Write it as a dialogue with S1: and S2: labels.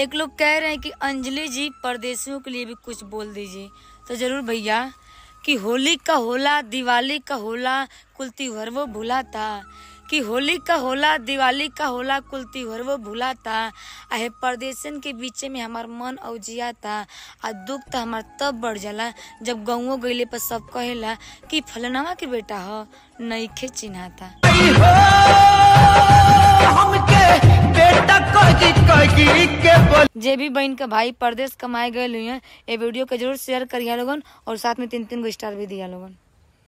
S1: एक लोग कह रहे हैं कि अंजलि जी परदेशियों के लिए भी कुछ बोल दीजिए। तो ज़रूर भैया, कि होली का होला, दिवाली का होला कुल त्योहार वो भूला था कि होली का होला, दिवाली का होला कुल त्योहार वो भूला था आहे परदेशन के बीच में हमार मन औजिया था आ दुख तो हमार तब बढ़ जाला जब गाँवों गईले पर सब कहेला कि फलनावा के बेटा हो नईखे चिन्हाता।
S2: हमके
S1: जे भी बहन का भाई परदेश कमाए गए हुए ये वीडियो के ज़रूर शेयर करिए लोगन और साथ में तीन तीन गो स्टार भी दिया लोगन।